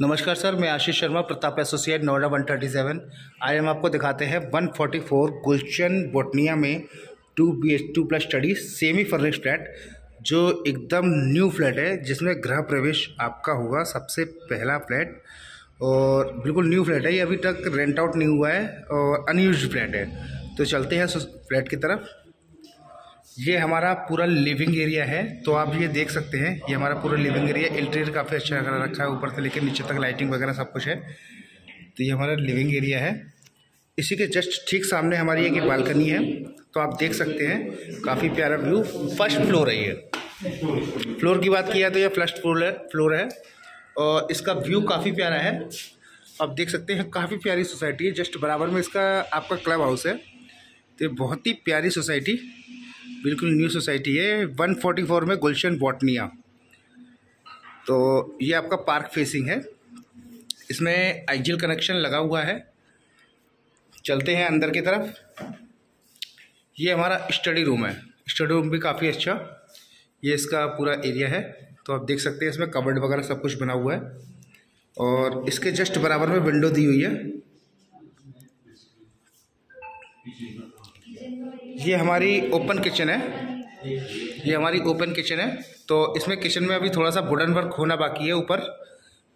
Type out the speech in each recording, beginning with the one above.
नमस्कार सर, मैं आशीष शर्मा, प्रताप एसोसिएट, नोएडा 137 आज हम आपको दिखाते हैं 144 गुलशन बोटनिया में two B H, two plus study semi furnish flat जो एकदम न्यू फ्लैट है, जिसमें गृह प्रवेश आपका होगा, सबसे पहला फ्लैट। और बिल्कुल न्यू फ्लैट है, ये अभी तक रेंट आउट नहीं हुआ है और अनयूज फ्लैट है। तो चलते हैं फ्लैट की तरफ़। ये हमारा पूरा लिविंग एरिया है। तो आप ये देख सकते हैं, ये हमारा पूरा लिविंग एरिया इंटीरियर काफ़ी अच्छा रखा है ऊपर से लेकर नीचे तक लाइटिंग वगैरह सब कुछ है। तो ये हमारा लिविंग एरिया है। इसी के जस्ट ठीक सामने हमारी एक बालकनी है। तो आप देख सकते हैं, काफ़ी प्यारा व्यू। फ़र्स्ट फ्लोर है ये। फ्लोर की बात किया तो ये फ़र्स्ट फ्लोर है फ्लोर है। और इसका व्यू काफ़ी प्यारा है। आप देख सकते हैं, काफ़ी प्यारी सोसाइटी है। जस्ट बराबर में इसका आपका क्लब हाउस है। तो बहुत ही प्यारी सोसाइटी। बिल्कुल न्यू सोसाइटी है। 144 में गुलशन बॉटनिया तो ये आपका पार्क फेसिंग है। इसमें आईजीएल कनेक्शन लगा हुआ है। चलते हैं अंदर की तरफ़। ये हमारा स्टडी रूम है। स्टडी रूम भी काफ़ी अच्छा। ये इसका पूरा एरिया है। तो आप देख सकते हैं इसमें कबर्ड वगैरह सब कुछ बना हुआ है। और इसके जस्ट बराबर में विंडो दी हुई है। ये हमारी ओपन किचन है। ये हमारी ओपन किचन है। तो इसमें किचन में अभी थोड़ा सा वुडन वर्क होना बाकी है। ऊपर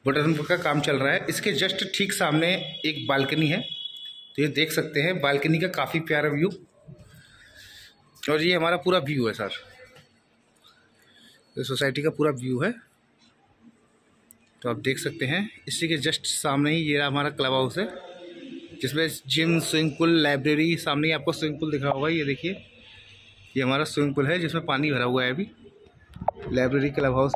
वुडन वर्क का काम चल रहा है। इसके जस्ट ठीक सामने एक बालकनी है। तो ये देख सकते हैं बालकनी का काफ़ी प्यारा व्यू और ये हमारा पूरा व्यू है सर ये सोसाइटी का पूरा व्यू है। तो आप देख सकते हैं। इसी के जस्ट सामने ही ये हमारा क्लब हाउस है। जिसमें जिम स्विमिंग पूल लाइब्रेरी सामने आपको स्विमिंग पूल दिखा होगा, ये देखिए। ये हमारा स्विमिंग पूल है, जिसमें पानी भरा हुआ है अभी। लाइब्रेरी क्लब हाउस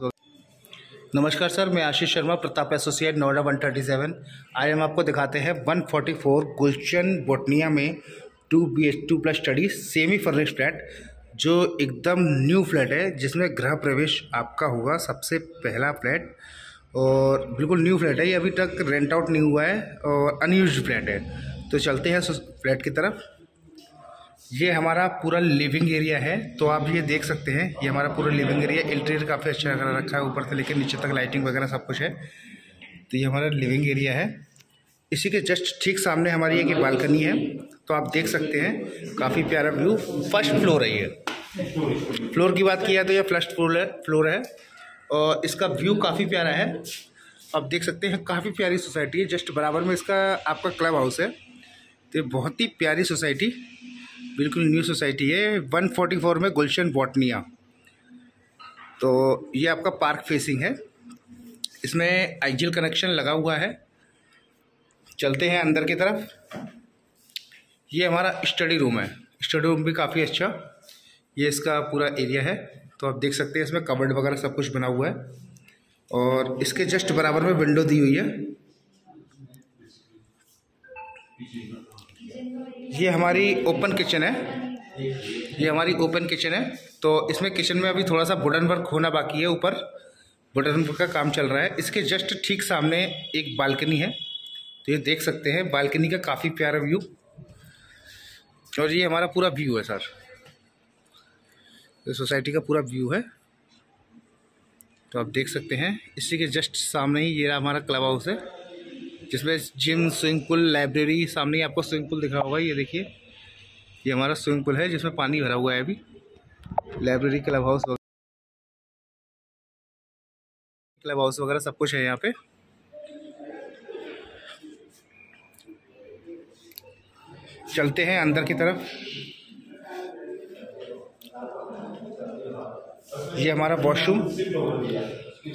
नमस्कार सर, मैं आशीष शर्मा, प्रताप एसोसिएट नोएडा 137 आज हम आपको दिखाते हैं 144 गुलशन बोटनिया में two B H two plus study semi furnish flat जो एकदम न्यू फ्लैट है, जिसमें गृह प्रवेश आपका होगा, सबसे पहला फ्लैट और बिल्कुल न्यू फ्लैट है। ये अभी तक रेंट आउट नहीं हुआ है और अनयूज फ्लैट है। तो चलते हैं फ्लैट की तरफ़। ये हमारा पूरा लिविंग एरिया है। तो आप ये देख सकते हैं, ये हमारा पूरा लिविंग एरिया इंटीरियर काफ़ी अच्छा रखा है, ऊपर से लेकर नीचे तक लाइटिंग वगैरह सब कुछ है। तो ये हमारा लिविंग एरिया है। इसी के जस्ट ठीक सामने हमारी एक बालकनी है। तो आप देख सकते हैं, काफ़ी प्यारा व्यू फ़र्स्ट फ्लोर है ये। फ्लोर की बात किया तो ये फ़र्स्ट फ्लोर है फ्लोर है। और इसका व्यू काफ़ी प्यारा है। आप देख सकते हैं, काफ़ी प्यारी सोसाइटी है जस्ट बराबर में इसका आपका क्लब हाउस है। तो बहुत ही प्यारी सोसाइटी बिल्कुल न्यू सोसाइटी है। 144 में गुलशन बॉटनिया तो ये आपका पार्क फेसिंग है। इसमें आईजीएल कनेक्शन लगा हुआ है। चलते हैं अंदर की तरफ़। ये हमारा स्टडी रूम है। स्टडी रूम भी काफ़ी अच्छा। ये इसका पूरा एरिया है। तो आप देख सकते हैं इसमें कबर्ड वगैरह सब कुछ बना हुआ है। और इसके जस्ट बराबर में विंडो दी हुई है। ये हमारी ओपन किचन है। ये हमारी ओपन किचन है। तो इसमें किचन में अभी थोड़ा सा वुडन वर्क होना बाकी है ऊपर। वुडन वर्क का काम चल रहा है। इसके जस्ट ठीक सामने एक बालकनी है। तो ये देख सकते हैं, बालकनी का काफ़ी प्यारा व्यू। और ये हमारा पूरा व्यू है, सर। सोसाइटी का पूरा व्यू है। तो आप देख सकते हैं, इसी के जस्ट सामने ही ये हमारा क्लब हाउस है, जिसमें जिम स्विमिंग पूल लाइब्रेरी सामने ही आपको स्विमिंग पूल दिखा होगा, ये देखिए। ये हमारा स्विमिंग पूल है, जिसमें पानी भरा हुआ है अभी। Library club house club house वगैरह सब कुछ है यहाँ पे। चलते हैं अंदर की तरफ़। ये हमारा वॉशरूम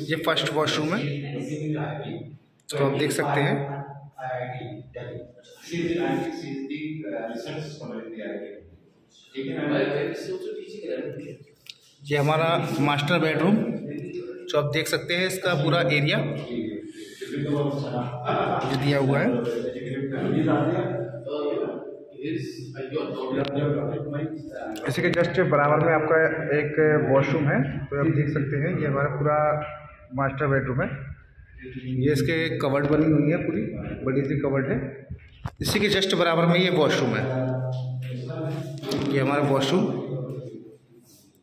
ये फ़र्स्ट वॉशरूम है। तो आप देख सकते हैं। ये हमारा मास्टर बेडरूम जो आप देख सकते हैं, इसका पूरा एरिया जो दिया हुआ है। इसी के जस्ट बराबर में आपका एक वॉशरूम है तो आप देख सकते हैं ये हमारा पूरा मास्टर बेडरूम है। ये इसके कवर्ड बनी हुई है पूरी बड़ी सी कवर्ड है। इसी के जस्ट बराबर में ये वॉशरूम है। ये हमारा वॉशरूम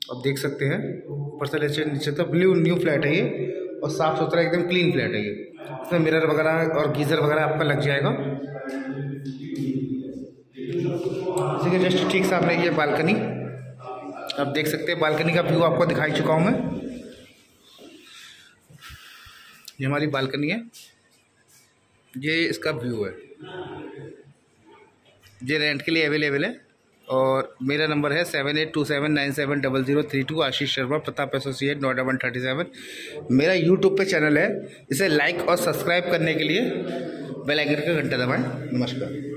आप देख सकते हैं ऊपर से नीचे नीचे तो ब्लू न्यू फ्लैट है ये और साफ़ सुथरा एकदम क्लीन फ्लैट है ये। इसमें मिरर वगैरह और गीज़र वगैरह आपका लग जाएगा। के जस्ट ठीक सामने ये बालकनी। आप देख सकते हैं, बालकनी का व्यू आपको दिखाई चुका हूँ मैं। ये हमारी बालकनी है। ये इसका व्यू है। ये रेंट के लिए अवेलेबल है। और मेरा नंबर है seven eight two seven nine seven double zero three two, Ashish Sharma, Pratap associate Noida one thirty seven. मेरा यूट्यूब पे चैनल है। इसे लाइक और सब्सक्राइब करने के लिए बेल आइकन का घंटा दबाएँ। नमस्कार।